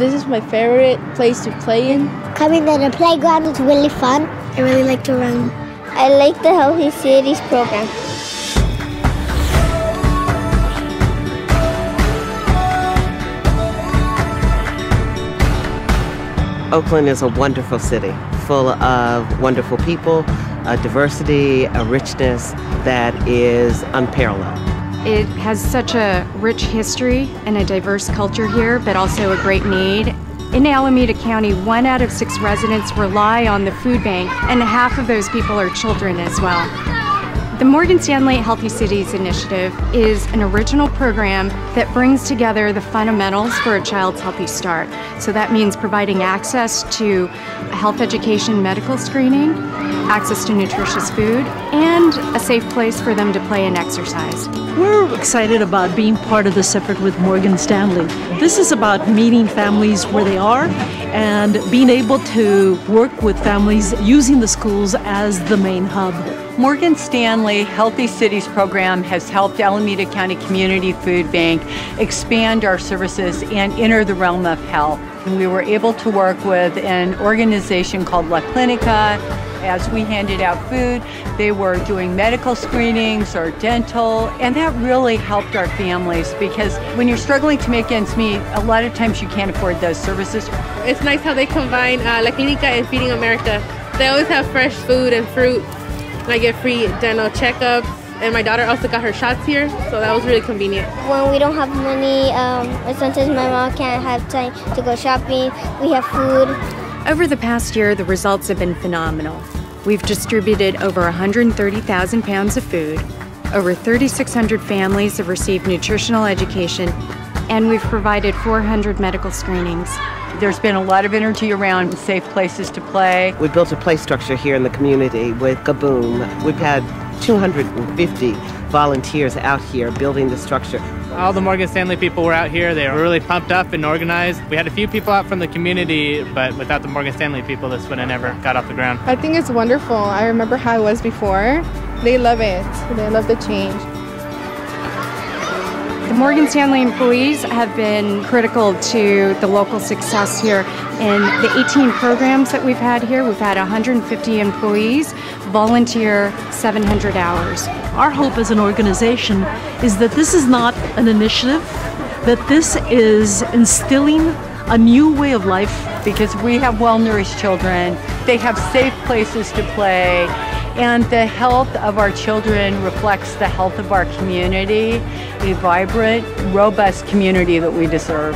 This is my favorite place to play in. Coming to the playground is really fun. I really like to run. I like the Healthy Cities program. Oakland is a wonderful city, full of wonderful people, a diversity, a richness that is unparalleled. It has such a rich history and a diverse culture here, but also a great need. In Alameda County, one out of six residents rely on the food bank, and half of those people are children as well. The Morgan Stanley Healthy Cities Initiative is an original program that brings together the fundamentals for a child's healthy start. So that means providing access to health education medical screening, access to nutritious food, and a safe place for them to play and exercise. We're excited about being part of this effort with Morgan Stanley. This is about meeting families where they are and being able to work with families using the schools as the main hub. Morgan Stanley Healthy Cities program has helped Alameda County Community Food Bank expand our services and enter the realm of health. We were able to work with an organization called La Clinica as we handed out food. They were doing medical screenings or dental, and that really helped our families because when you're struggling to make ends meet, a lot of times you can't afford those services. It's nice how they combine uh, La Clinica and Feeding America. They always have fresh food and fruit. I get free dental checkups, and my daughter also got her shots here, so that was really convenient. When we don't have money, um, or sometimes my mom can't have time to go shopping, we have food. Over the past year, the results have been phenomenal. We've distributed over 130,000 pounds of food, over 3,600 families have received nutritional education, and we've provided 400 medical screenings. There's been a lot of energy around safe places to play. We built a play structure here in the community with Kaboom. We've had 250 volunteers out here building the structure. All the Morgan Stanley people were out here. They were really pumped up and organized. We had a few people out from the community, but without the Morgan Stanley people, this would have never got off the ground. I think it's wonderful. I remember how it was before. They love it. They love the change. The Morgan Stanley employees have been critical to the local success here. In the 18 programs that we've had here, we've had 150 employees volunteer 700 hours. Our hope as an organization is that this is not an initiative, that this is instilling a new way of life. Because we have well nourished children, they have safe places to play, and the health of our children reflects the health of our community, a vibrant, robust community that we deserve.